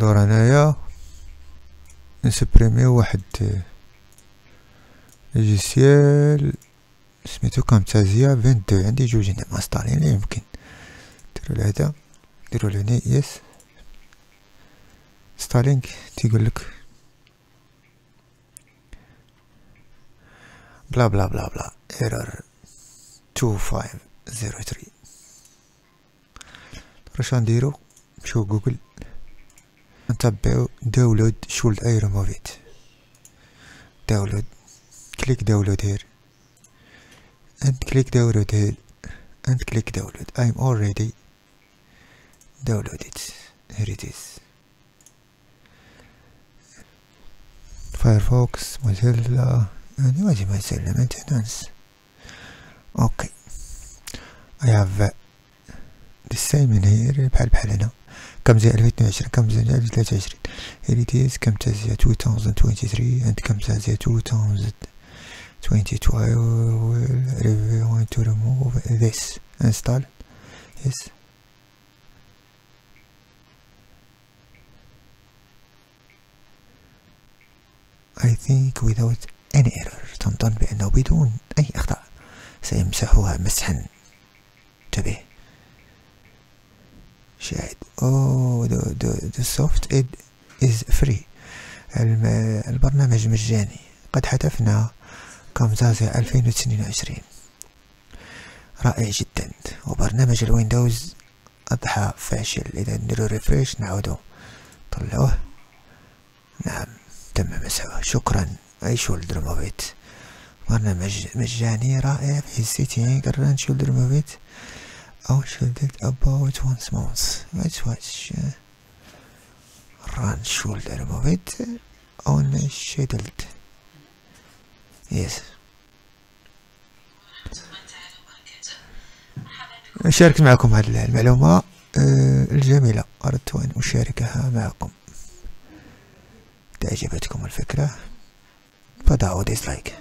ندور هنايا نسبريمي واحد لوجيسيال سميتو كامتازيا فين دو عندي جوج هنا ماستالين يمكن. ديرو لهدا ديرو لهنا يس. ستالينغ تيقولك بلا بلا بلا بلا. ايرور تو فايف زيرو ثري واش غنديرو نمشيو جوجل؟ tap download should I remove it download click download here and click download here and click download I'm already downloaded here it is. Firefox Mozilla. and what am I selling maintenance okay. I have السايم من هير بحال بحال هنا. كم زي 2022 كم زي 2023 هيريتيز كم تاع زي 2023 عند كم تاع زي 2022 ريفي وين تو ريموف ذيس انستال يس I think without any error. تنظن بأنه بدون أي أخطاء. سيمسحها مسحا. انتبه. شاهد. oh the, the, the soft it is البرنامج مجاني. قد حذفنا Camtasia 2022 رائع جدا. وبرنامج ال Windows أضحى فاشل. إذا نديرو refresh نعودو طلعوه. نعم تم مسحه شكرا. أي شولد ريموفيت برنامج مجاني رائع. في run shoulder remove it أو shoulder about once month let's watch run shoulder remove it on scheduled. يس شاركت معكم هذه المعلومة آه، الجميلة. أردت أن أشاركها معكم. إذا أعجبتكم الفكرة؟ فضعوا ديسلايك